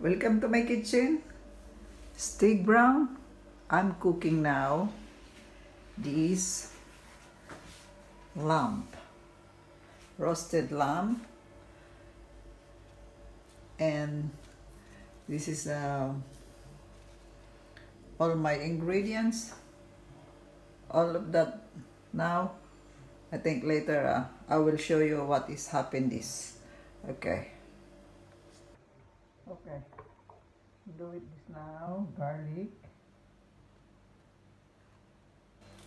Welcome to my kitchen. Steak brown. I'm cooking now this lamb, roasted lamb, and this is uh, all my ingredients. All of that now. I think later uh, I will show you what is happened this. Okay. Okay. Do it this now. Garlic.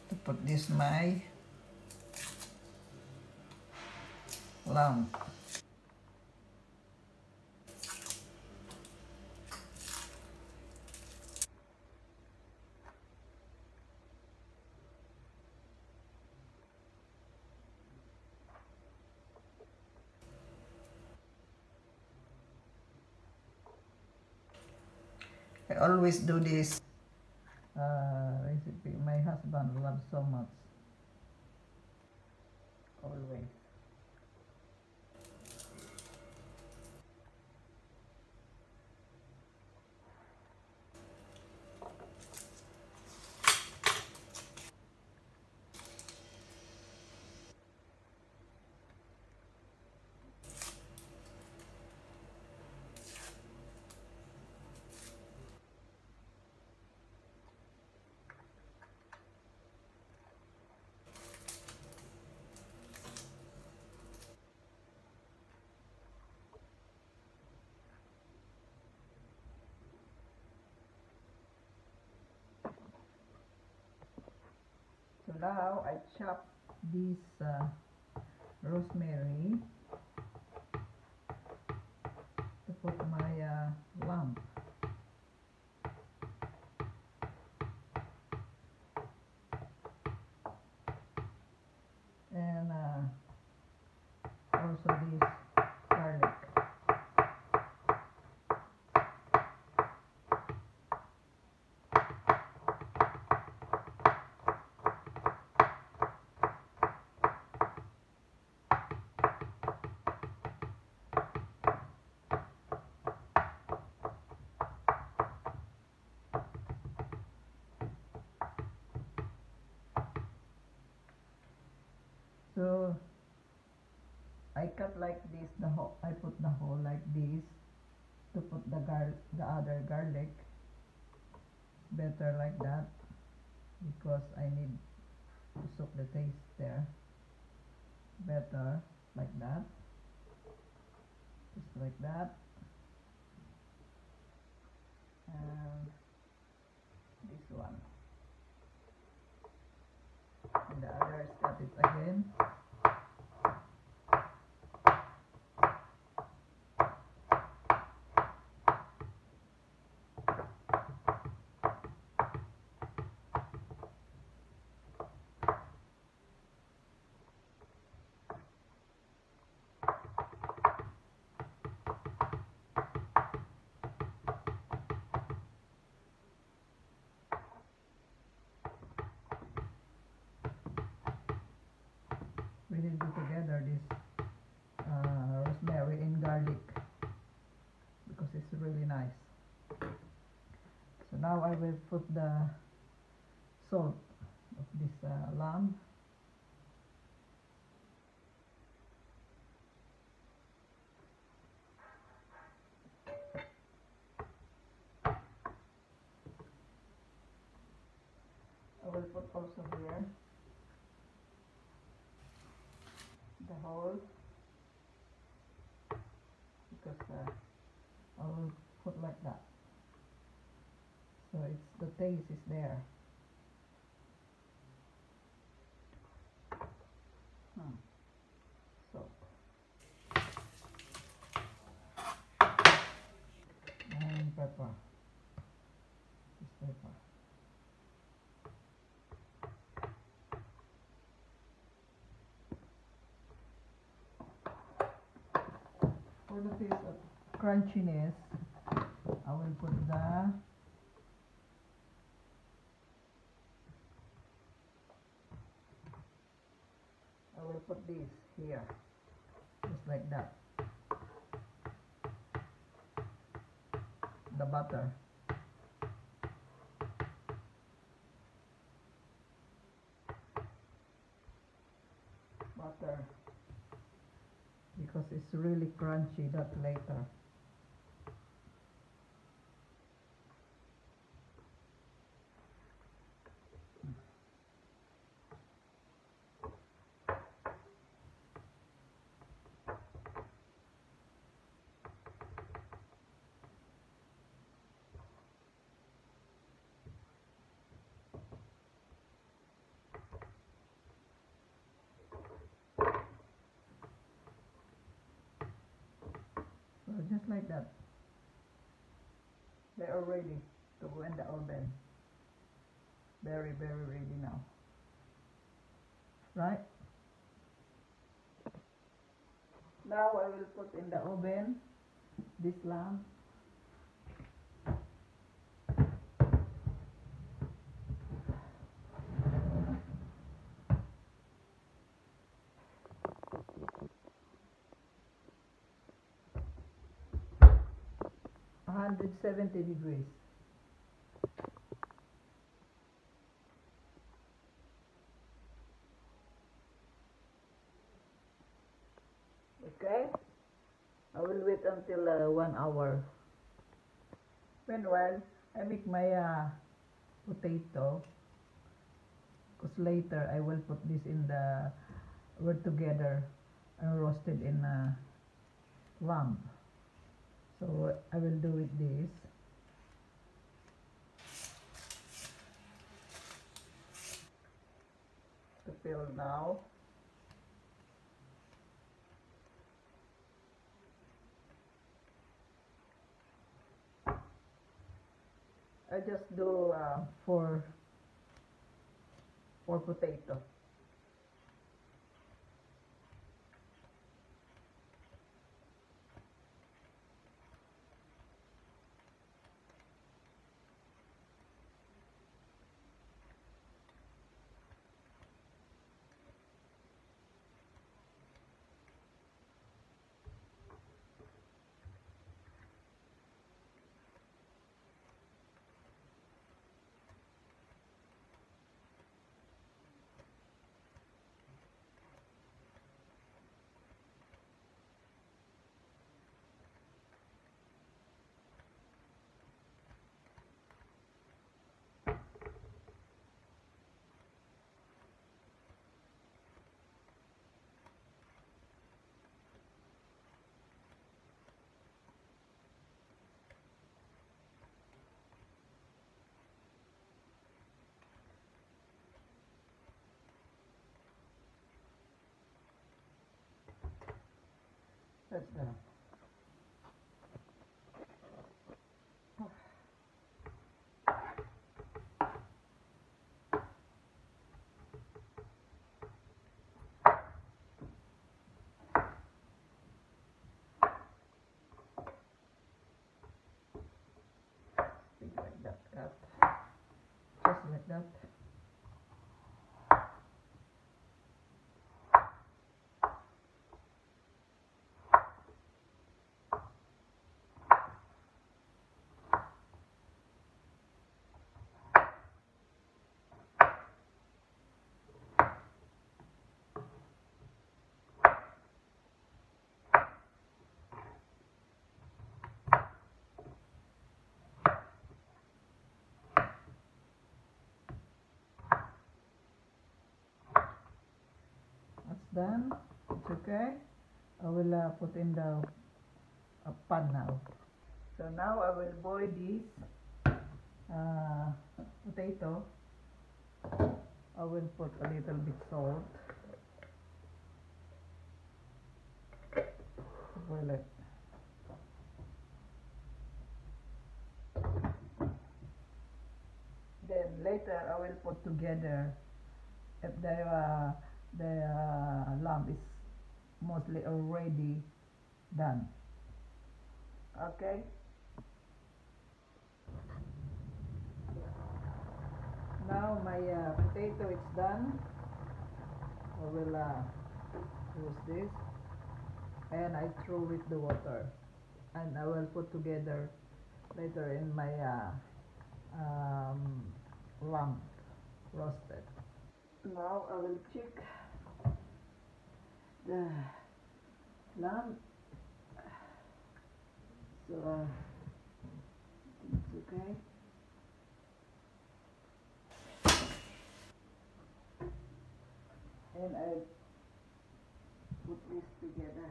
To put this my lamb. I always do this uh, recipe. My husband loves so much. Always. Now I chop this uh, rosemary to put my uh, lamb. And uh, also this I cut like this the whole I put the whole like this to put the gar the other garlic. Better like that because I need to soak the taste there. Better like that. Just like that. And this one. And the others cut it again will do together this uh, rosemary and garlic because it's really nice. So now I will put the salt of this uh, lamb. I will put also here the whole. Because uh, I will put like that. So it's the taste is there. Hmm. so. And pepper this pepper for the taste uh, of crunchiness, I will put the I will put this here, just like that. the butter. Butter. Because it's really crunchy that later. So just like that. They are ready to go in the oven. Very, very ready now. Right? Now I will put in the oven this lamb. Hundred seventy degrees. Okay, I will wait until uh, one hour. Meanwhile, I make my uh, potato. Because later I will put this in the word together and roasted in uh, lamb. So I will do with this. To fill now. I just do uh, four four potato. That's. Just like. That's done. It's okay. I will uh, put in the uh, pan now. So now I will boil this uh, potato. I will put a little bit salt. Boil it. Then later I will put together if the uh, the uh, lamb is mostly already done. Okay. Now my uh, potato is done. I will uh, use this and I throw with the water and I will put together later in my uh, um, roasted. Now I will check the lamb. So uh, it's okay. And I put this together.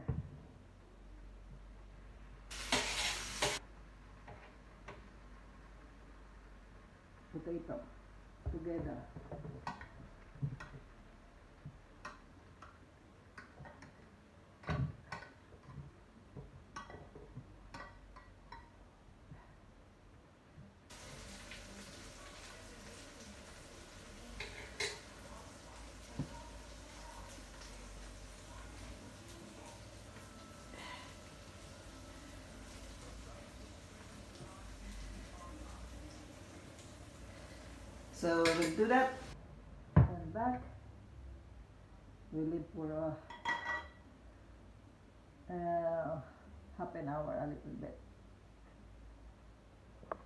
Potato together. So we'll do that. And back. We leave for uh, uh, half an hour, a little bit.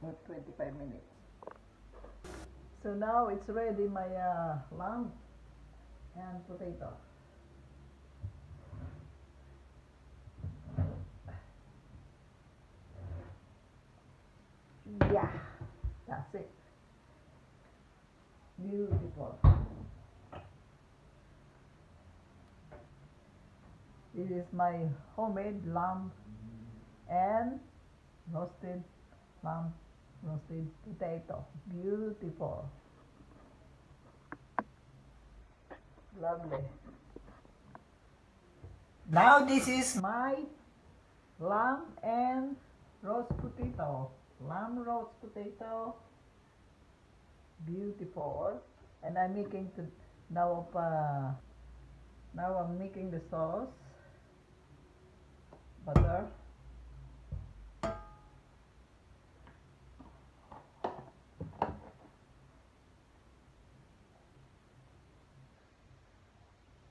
Or 25 minutes. So now it's ready, my uh, lamb and potato. Yeah, that's it. Beautiful. This is my homemade lamb and roasted lamb, roasted potato. Beautiful. Lovely. Now this is my lamb and roast potato. Lamb roast potato beautiful. And I'm making to now uh, now I'm making the sauce. Butter.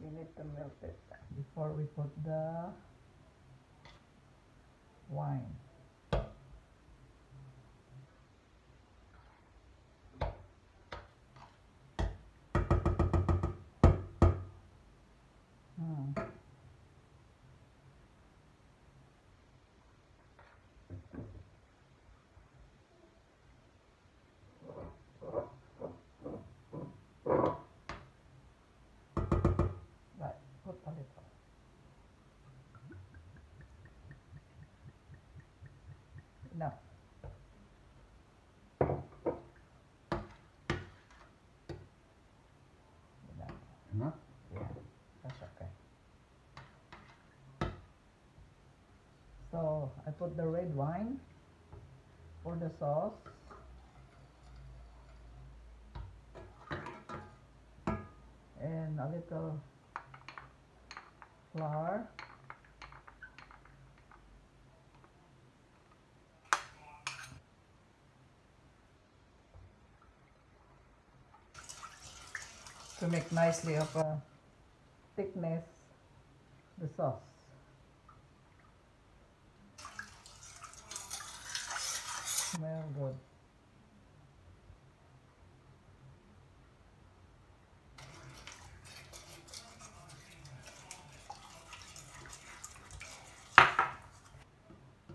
We need to melt it before we put the wine Enough? Yeah, that's okay. So I put the red wine for the sauce. And a little flour. To make nicely of a thickness the sauce. Smell good.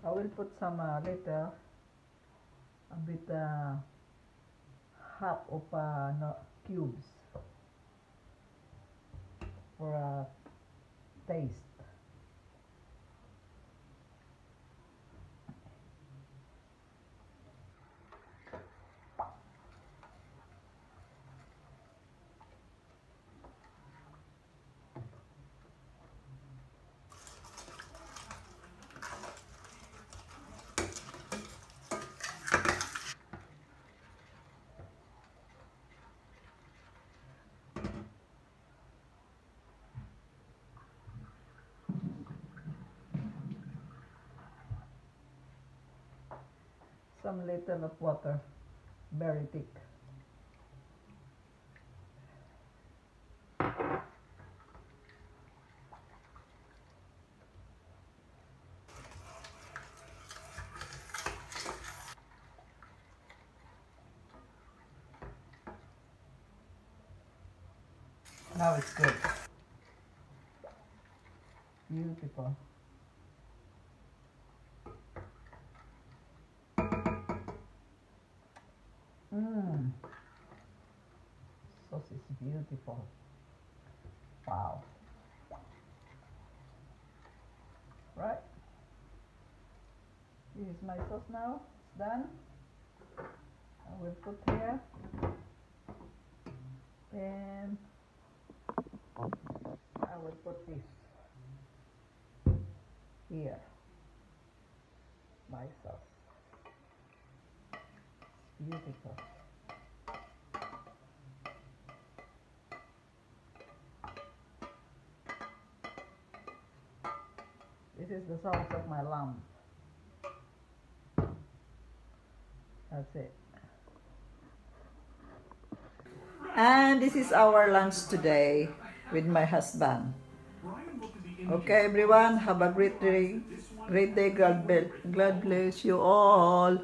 I will put some uh, little, a bit uh, half of uh, no, cubes for uh, a taste. Some little of water, very thick. Beautiful. Wow. Right? This is my sauce now. It's done. I will put here. And I will put this here. My sauce. It's beautiful. Is the sauce of my lamb. That's it. And this is our lunch today with my husband. Okay, everyone, have a great day. Great day. God bless you all.